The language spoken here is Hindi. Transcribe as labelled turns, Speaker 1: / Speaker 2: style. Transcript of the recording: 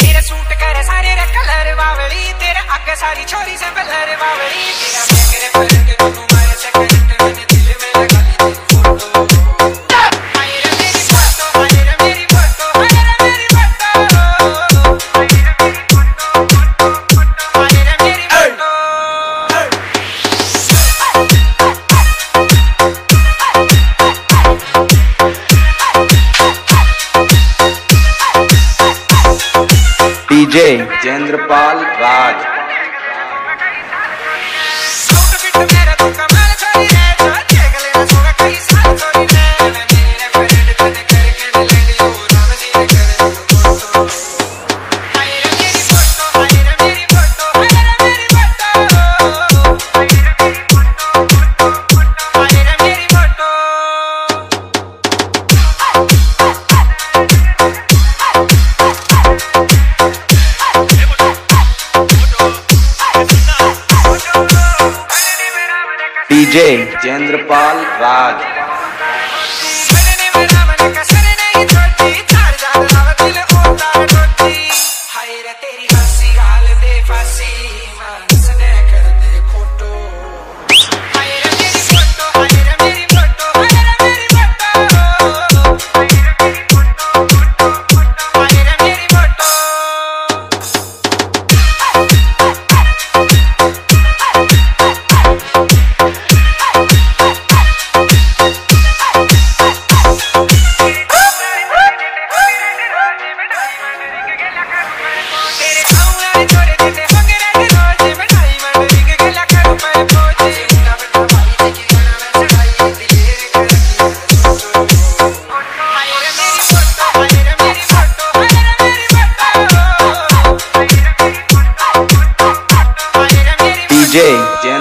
Speaker 1: तेरा सूट करे सारे कलर बावली तेरे अग सारी छोरी से कलर बावली।
Speaker 2: DJ
Speaker 3: Jendrapal Raj.
Speaker 2: DJ
Speaker 3: Jendrapal Raj.
Speaker 2: DJ.